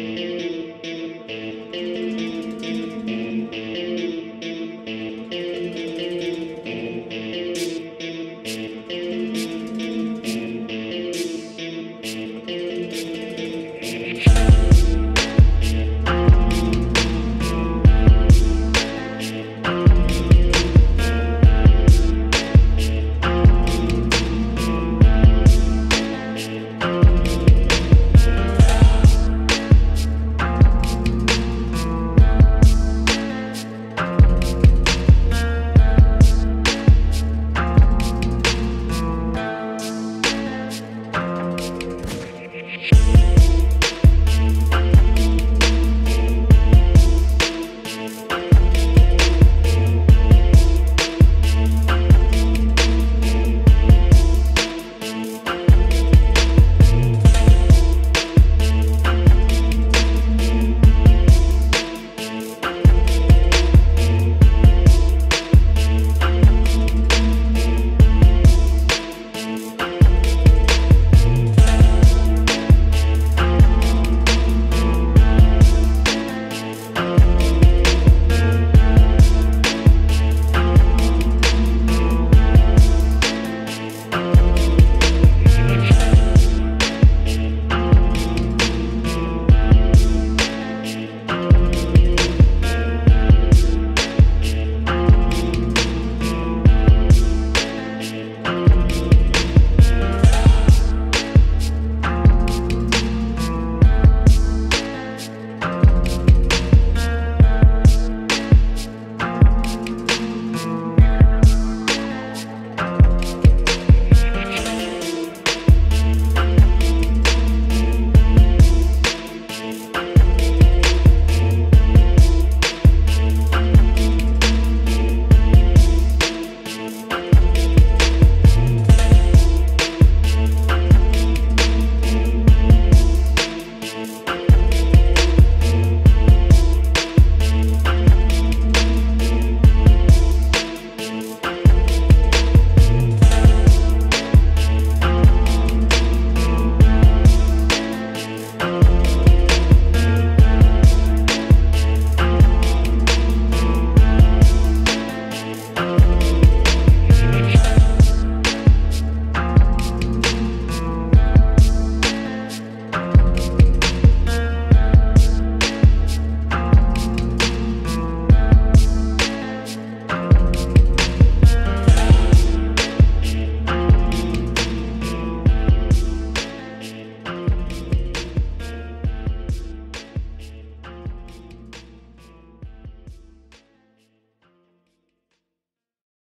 Música